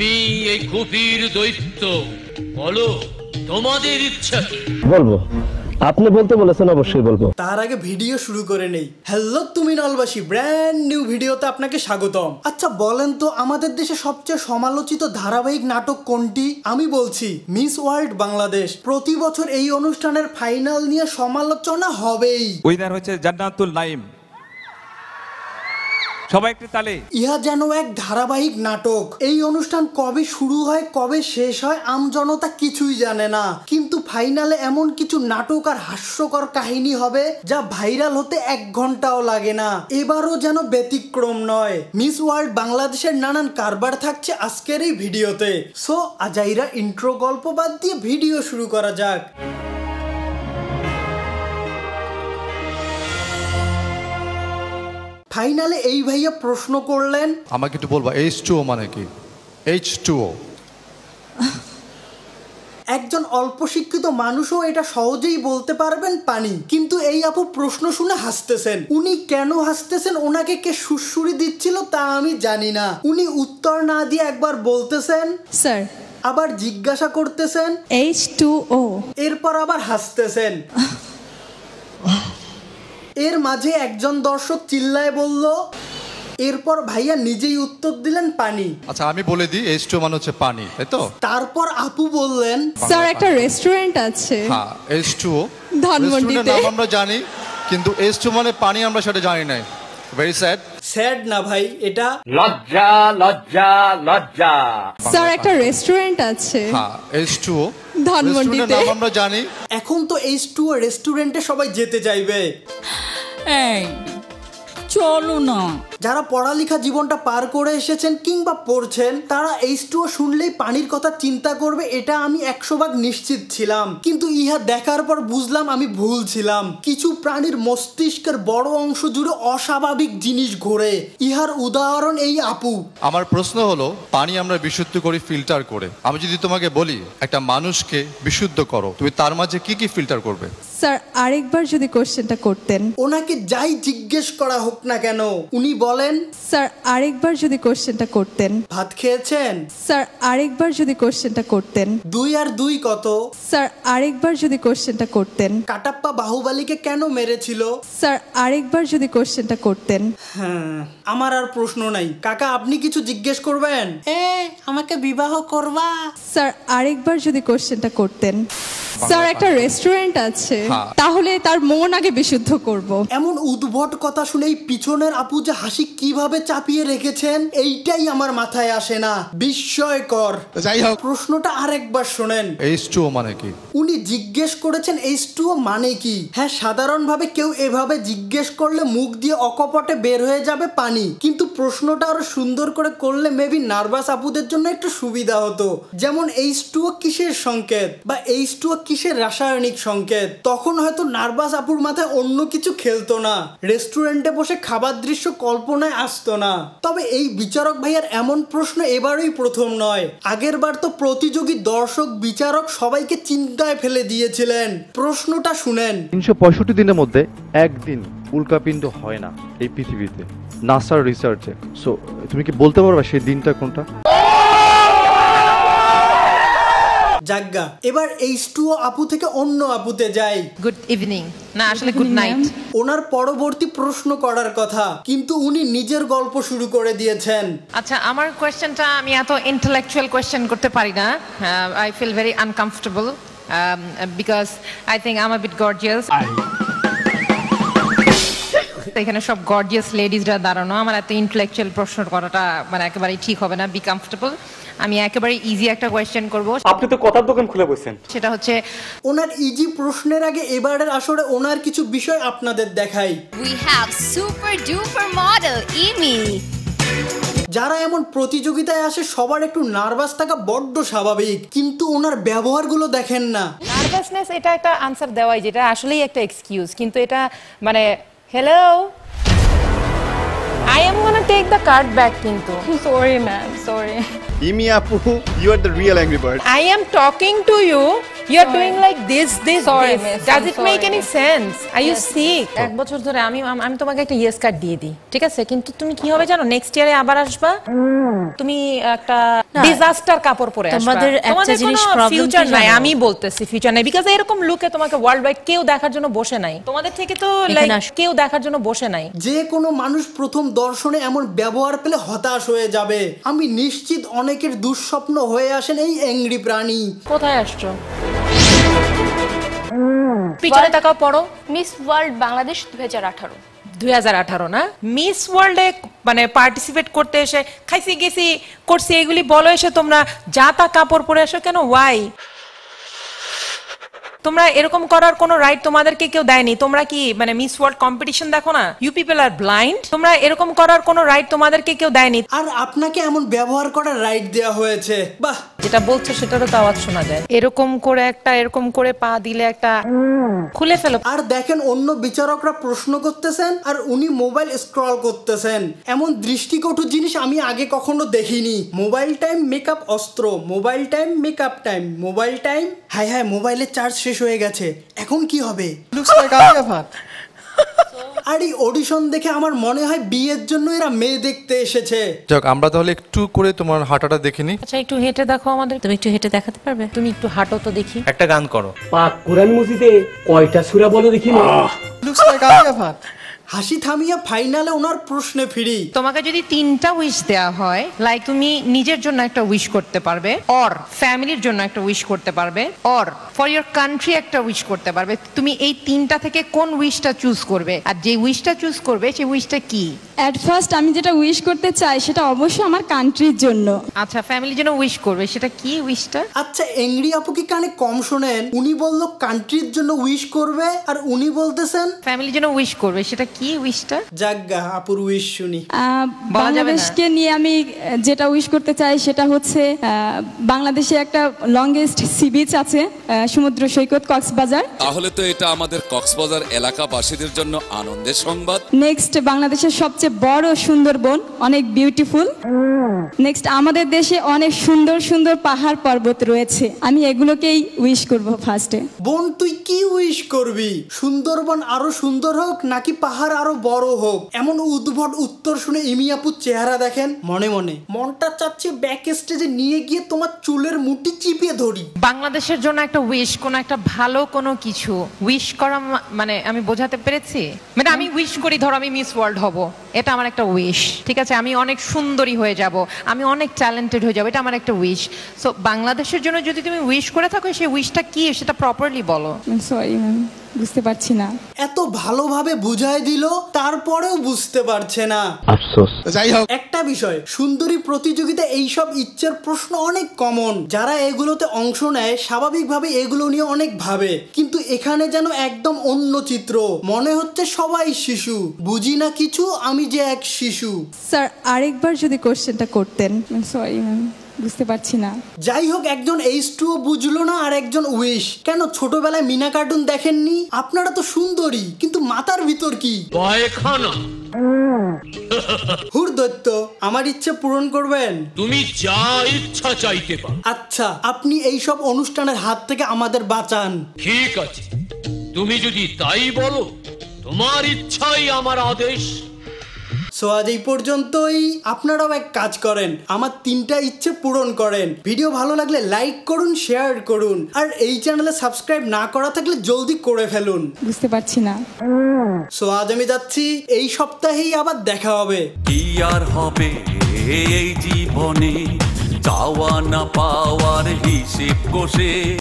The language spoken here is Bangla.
আমি এই কুপির দৈত্য। বলো তোমাদের ইচ্ছা কি? বলব। আপনি বলতে বলেছেন অবশ্যই বলব। তার আগে ভিডিও শুরু করে নেই। হ্যালো তুমি নলবাসী ব্র্যান্ড নিউ ভিডিওতে আপনাকে স্বাগতম। আচ্ছা বলেন তো আমাদের দেশে সবচেয়ে সমালোচিত ধারাবাহিক নাটক কোনটি? আমি বলছি মিস ওয়ার্ল্ড বাংলাদেশ প্রতি বছর এই অনুষ্ঠানের ফাইনাল নিয়ে সমালোচনা হবেই। উইনার হচ্ছে জান্নাতুল নাইম সবাই একটু তালে। ইহা যেন এক ধারাবাহিক নাটক। এই অনুষ্ঠান কবে শুরু হয়, কবে শেষ হয় আমজনতা কিছুই জানে না। কিন্তু ফাইনালে এমন কিছু নাটক আর হাস্যকর কাহিনী হবে, যা ভাইরাল হতে এক ঘন্টাও লাগে না। এবারও যেন ব্যতিক্রম নয়। মিস ওয়ার্ল্ড বাংলাদেশের নানান কারবার থাকছে আজকের এই ভিডিওতে। সো, আজাইরা ইন্ট্রো গল্প বাদ দিয়ে ভিডিও শুরু করা যাক। ফাইনালে এই ভাইয়া প্রশ্ন করলেন আমাকে একটু বলবা এইচ টু ও মানে কি? এইচ টু ও একজন অল্প শিক্ষিত মানুষও এটা সহজেই বলতে পারবেন পানি কিন্তু এই আপু প্রশ্ন শুনে হাসতেছেন। উনি কেন হাসতেছেন? ওনাকে কে সুরসুরি দিচ্ছিল তা আমি জানি না। উনি উত্তর না দিয়ে একবার বলতেছেন স্যার। আবার জিজ্ঞাসা করতেছেন এইচ টু ও এরপর আবার হাসতেছেন। এর মাঝে একজন দর্শক চিল্লায় বলল এরপর ভাইয়া নিজেই উত্তর দিলেন পানি। আচ্ছা আমি বলে দিই এইচ টু মানে হচ্ছে পানি তাই তো? তারপর আপু বললেন স্যার একটা রেস্টুরেন্ট আছে। হ্যাঁ এইচ টু ধানমন্ডিতে। নাম আমরা জানি কিন্তু এইচ টু মানে পানি আমরা সেটা জানি নাই। ভেরি স্যাড স্যাড না ভাই এটা লজ্জা লজ্জা লজ্জা। স্যার একটা রেস্টুরেন্ট আছে। হ্যাঁ এইচ টু ও ধানমন্ডিতে। নাম আমরা জানি। এখন তো এইচ টু রেস্টুরেন্টে সবাই যেতে চাইবে। এই চলো না। যারা পড়ালেখা জীবনটা পার করে এসেছেন কিংবা পড়ছেন তারা এইচ টু শুনলেই পানির কথা চিন্তা করবে এটা আমি একশো ভাগ নিশ্চিত ছিলাম। কিন্তু ইহা দেখার পর বুঝলাম আমি ভুল ছিলাম। কিছু প্রাণীর মস্তিষ্কের বড় অংশ জুড়ে অস্বাভাবিক জিনিস ঘোরে। ইহার উদাহরণ এই আপু। আমার প্রশ্ন হলো পানি আমরা বিশুদ্ধ করি ফিল্টার করে। আমি যদি তোমাকে বলি একটা মানুষকে বিশুদ্ধ করো তুমি তার মাঝে কি কি ফিল্টার করবে? স্যার আরেকবার যদি কোশ্চেনটা করতেন। ওনাকে যাই জিজ্ঞেস করা হোক না কেন উনি বলেন স্যার আরেকবার যদি কোশ্চেনটা করতেন। ভাত খেয়েছেন? স্যার আরেকবার যদি কোশ্চেনটা করতেন। দুই আর দুই কত? স্যার আরেকবার যদি কোশ্চেনটা করতেন। কাটাপ্পা বাহুবালিকে কেন মেরেছিল? স্যার আরেকবার যদি কোশ্চেনটা করতেন। হ্যাঁ আমার আর প্রশ্ন নাই। কাকা আপনি কিছু জিজ্ঞেস করবেন? এ আমাকে বিবাহ করবা? স্যার আরেকবার যদি কোশ্চেনটা করতেন। স্যার একটা রেস্টুরেন্ট আছে। হ্যাঁ। তাহলে তার মন আগে বিশুদ্ধ করব। এমন উদ্ভট কথা শুনে এই পিছনের আপু যে হাসি কীভাবে চাপিয়ে রেখেছেন এইটাই আমার মাথায় আসে না। বিস্ময়কর। যাই হোক। প্রশ্নটা আরেকবার শোনেন। এইচ টু মানে কি? উনি জিজ্ঞেস করেছেন এইচ টু মানে কি? হ্যাঁ সাধারণভাবে কেউ এভাবে জিজ্ঞেস করলে মুখ দিয়ে অকপটে বের হয়ে যাবে পানি। কিন্তু প্রশ্নটা আরও সুন্দর করে করলে মেবি নার্ভাস আপুদের জন্য একটু সুবিধা হতো। যেমন এইচ টু কিসের সংকেত? বা এইচ টু কিসের রাসায়নিক সংকেত? তখন হয়তো নার্ভাস আপুর মাথায় অন্য কিছু খেলতো না। রেস্টুরেন্টে বসে খাবার দৃশ্য কল্পনায় আসতো না। তবে এই বিচারক ভাইয়ার এমন প্রশ্ন এবারই প্রথম নয়। আগের বার তো প্রতিযোগী দর্শক, বিচারক সবাইকে চিন্তায় ফেলে দিয়েছিলেন। প্রশ্নটা শুনেন। তিনশো পঁয়ষট্টি দিনের মধ্যে একদিন উল্কাপিণ্ড হয় না এই পৃথিবীতে নাসার রিসার্চে। সো তুমি কি বলতে পারবা সেই দিনটা কোনটা? জাগ্গা এবার এইচ টু আপু থেকে অন্য আপুতে যাই। গুড ইভিনিং না আসলে গুড নাইট ওনার পরবর্তী প্রশ্ন করার কথা কিন্তু উনি নিজের গল্প শুরু করে দিয়েছেন। আচ্ছা আমার কোয়েশ্চেনটা আমি এত ইন্টেলেকচুয়াল কোয়েশ্চেন করতে পারি না। I feel very uncomfortable because I think am bit gorgeous এখানে সব গর্জিয়াস লেডিজরা দাঁড়ানো আমার এত ইন্টেলেকচুয়াল প্রশ্ন করাটা মানে একেবারেই ঠিক হবে না বি কমফর্টেবল আমি একেবারে ইজি একটা কোয়েশ্চেন করব। আপনি তো কথার দোকান খুলে বসেন। সেটা হচ্ছে ওনার ইজি প্রশ্নের আগে এবারের আসরে ওনার কিছু বিষয় আপনাদের দেখাই। We have super duper model Emi. যারা এমন প্রতিযোগিতায় আসে সবার একটু নার্ভাস থাকা বড্ড স্বাভাবিক। কিন্তু ওনার ব্যবহারগুলো দেখেন না। নার্ভাসনেস এটা একটা আনসার দেওয়াই যেটা আসলেই একটা এক্সকিউজ কিন্তু এটা মানে hello I am gonna take the card back কিন্তু। সরি ম্যাম সরি ইমি আপু you are the real angry bird I am talking to you. You are doing like this, this, Sorry, this. miss, Does I'm it make sorry. any sense? Are you sick? এক বছর ধরে আমি আম- তোমাকে একটা ইয়েস কার্ড দিয়ে দিই ঠিক আছে কিন্তু তুমি কি হবে জানো নেক্সট ইয়ারে আবার আসবা তুমি একটা ডিজাস্টার কাপড় পরে আসবা তোমাদের একটা জিনিস ফিউচার নাই? আমি বলতেছি ফিউচার নাই বিকজ এরকম লুকে তোমাকে ওয়ার্ল্ড ওয়াইড কেউ দেখার জন্য বসে নাই তোমাদের থেকে তো লাইক আসো। কেউ দেখার জন্য বসে নাই যে কোনো মানুষ প্রথম দর্শনে এমন ব্যবহার পেলে হতাশ হয়ে যাবে আমি নিশ্চিত অনেকের দুঃস্বপ্ন হয়ে আসেন এই অ্যাংরি প্রাণী। কোথায় আসছো? পিছনে তাকাও পড়ো। মিস ওয়ার্ল্ড বাংলাদেশ দু হাজার আঠারো। দুই হাজার আঠারো না? মিস ওয়ার্ল্ডে মানে পার্টিসিপেট করতে এসে খাইছি গেছি করছি এগুলি বলো এসে তোমরা যা তা কাপড় পরে এসো কেন? ওয়াই তোমরা এরকম করার কোনো রাইট তোমাদেরকে কেউ দেয়নি। তোমরা কি মানে মিস ওয়ার্ল্ড কম্পিটিশন দেখো না? ইউ পিপল আর ব্লাইন্ড তোমরা এরকম করার কোনো রাইট তোমাদেরকে কেউ দেয়নি। আর আপনাকে এমন ব্যবহার করার রাইট দেওয়া হয়েছে। বাহ! যেটা বলছো সেটারও তো আওয়াজ শোনা যায়। এরকম করে একটা এরকম করে পা দিলে একটা খুলে ফেলো। আর দেখেন অন্য বিচারকরা প্রশ্ন করতেছেন আর উনি মোবাইল স্ক্রল করতেছেন। এমন দৃষ্টিকটু জিনিস আমি আগে কখনো দেখিনি। মোবাইল টাইম মেকআপ অস্ত্র mobile time makeup time mobile time hi hi মোবাইলের চার্জ শেষ হয়ে গেছে। এখন কি হবে? আর এই অডিশন দেখে আমার মনে হয় বিয়ের জন্য এরা মেয়ে দেখতে এসেছে। যাক আমরা তাহলে একটু করে তোমার হাঁটাটা দেখে নিই। আচ্ছা একটু হেঁটে দেখো আমাদের। তুমি একটু হেঁটে দেখাতে পারবে? তুমি একটু হাঁটো তো দেখি। একটা গান করো। পাক কোরআন মসজিদে কয়টা সূরা বলো দেখি না। হাসি থামিয়া ফাইনালে ওনার প্রশ্নে ফিরি। তোমাকে যদি তিনটা উইশ দেওয়া হয় লাইক তুমি নিজের জন্য একটা উইশ করতে পারবে অর ফ্যামিলির জন্য একটা উইশ করতে পারবে অর ফর ইয়োর কান্ট্রি একটা উইশ করতে পারবে তুমি এই তিনটা থেকে কোন উইশটা চুজ করবে? আর যে উইশটা চুজ করবে সেই উইশটা কি? অ্যাট ফার্স্ট আমি যেটা উইশ করতে চাই সেটা অবশ্যই আমার কান্ট্রির জন্য। আচ্ছা ফ্যামিলির জন্য উইশ করবে সেটা কি উইশটা আচ্ছা এংরি আপু কি কানে কম শোনেন? উনি বলল কান্ট্রির জন্য উইশ করবে আর উনি বলতেছেন? ফ্যামিলির জন্য উইশ করবে সেটা কি উইশটা জাগা আপুর উইশ শুনি। বাংলাদেশকে নিয়ে আমি যেটা উইশ করতে চাই সেটা হচ্ছে বাংলাদেশে একটা লংগেস্ট সি বিচ আছে সমুদ্র সৈকত কক্সবাজার। তাহলে তো এটা আমাদের কক্সবাজার এলাকাবাসীদের জন্য আনন্দের সংবাদ। নেক্সট বাংলাদেশের সবচেয়ে বড় সুন্দরবন অনেক বিউটিফুল নেক্সট আমাদের দেশে অনেক সুন্দর সুন্দর পাহাড় পর্বত রয়েছে। আমি এগুলোকেই উইশ করব ফার্স্টে বোন তুই কি উইশ করবি? সুন্দরবন আরও সুন্দর হোক নাকি পাহাড় আরও বড় হোক। এমন উদ্ভট উত্তর শুনে ইমিয়াপুর চেহারা দেখেন? মনে মনে। মনটা চাচ্ছে ব্যাক স্টেজে নিয়ে গিয়ে তোমার চুলের মুঠি চিপিয়ে ধরি। বাংলাদেশের জন্য একটা উইশ কোনো একটা ভালো কোনো কিছু। উইশ করা মানে আমি বোঝাতে পেরেছি? মানে আমি উইশ করি ধরো আমি মিস ওয়ার্ল্ড হব। এটা আমার একটা উইশ ঠিক আছে? আমি অনেক সুন্দরী হয়ে যাব। আমি অনেক ট্যালেন্টেড হয়ে যাব। এটা আমার একটা উইশ সো বাংলাদেশের জন্য যদি তুমি উইশ করে থাকো সেই উইশটা কি? সেটা প্রপারলি বলো। সরি ম্যাম বুঝতে পারছি না। এত ভালোভাবে বুঝায় দিল তারপরেও বুঝতে পারছে না। আফসোস। যাই হোক। একটা বিষয় সুন্দরী প্রতিযোগিতা এইসব ইচ্ছের প্রশ্ন অনেক কমন যারা এগুলোতে অংশ নেয় স্বাভাবিকভাবে এগুলো নিয়ে অনেক ভাবে। কিন্তু এখানে যেন একদম অন্য চিত্র। মনে হচ্ছে সবাই শিশু। বুঝি না কিছু আমি যে এক শিশু। স্যার আরেকবার যদি কোশ্চেনটা করতেন। সরি ম্যাম বুঝতে পারছি না। যাই হোক একজন এইচ টুও বুঝলো না আর একজন উইশ কেন ছোটবেলায় মিনা কার্টুন দেখেননি? আপনারা তো সুন্দরী কিন্তু মাথার ভিতর কি? হুর দৈত্য আমার ইচ্ছে পূরণ করবেন? তুমি যা ইচ্ছা চাইতে পারো। আচ্ছা আপনি এইসব অনুষ্ঠানের হাত থেকে আমাদের বাঁচান। ঠিক আছে। তুমি যদি তাই বলো তোমার ইচ্ছাই আমার আদেশ। সো আজ এই পর্যন্তই। আপনারাও এক কাজ করেন। আমার তিনটা ইচ্ছে পূরণ করেন। ভিডিও ভালো লাগলে লাইক করুন শেয়ার করুন। আর এই চ্যানেলে সাবস্ক্রাইব না করা থাকলে জলদি করে ফেলুন। বুঝতে পারছি না। সো আজ আমি যাচ্ছি। এই সপ্তাহেই আবার দেখা হবে। কি আর হবে এই জীবনে? চাওয়া না পাওয়ার হিসেব কষে।